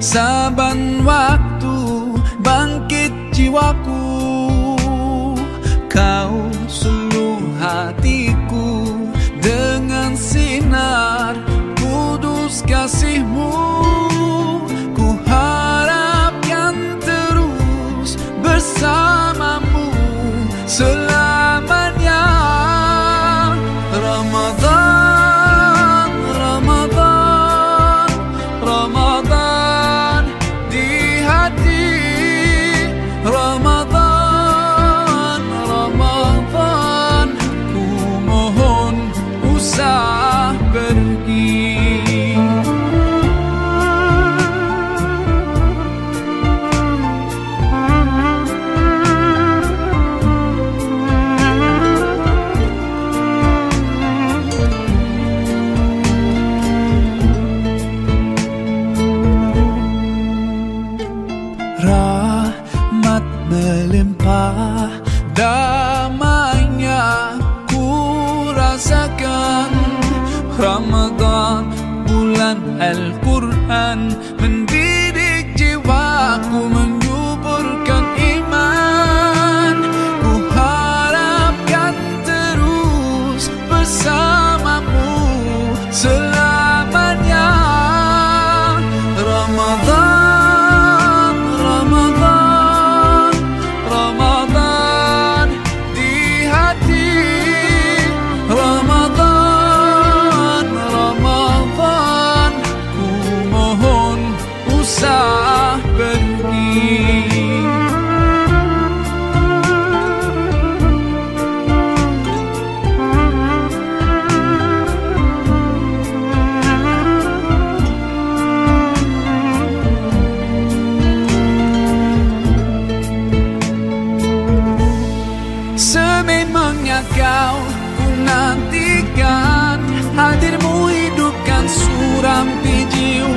Saban waktu bangkit jiwaku. none Memangnya kau ku nantikan Hadirmu hidupkan suram di jiwa